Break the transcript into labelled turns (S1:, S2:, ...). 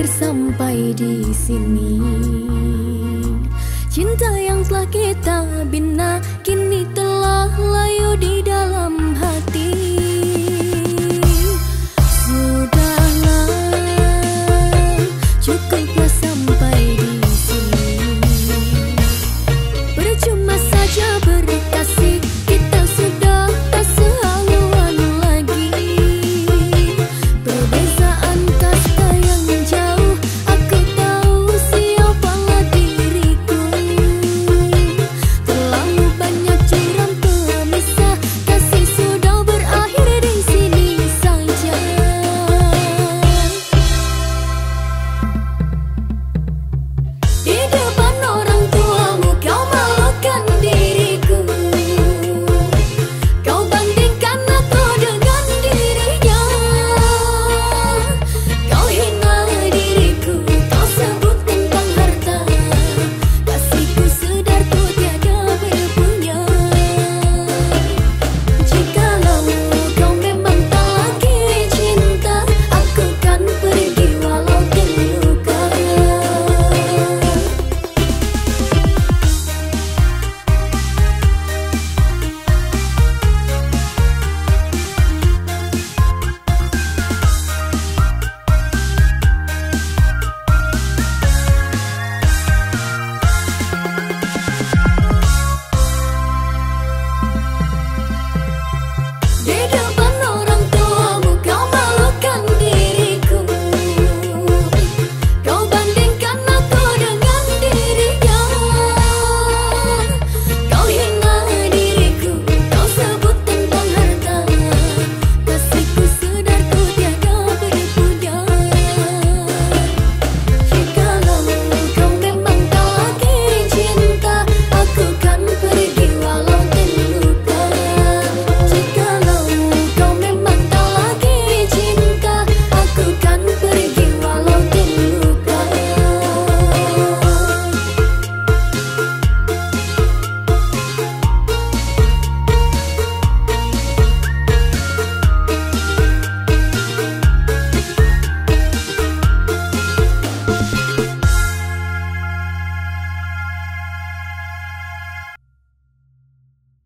S1: berakhir sampai di sini. Cinta yang telah kita bina kini telah layu di dalam hati. Sudahlah cukuplah sampai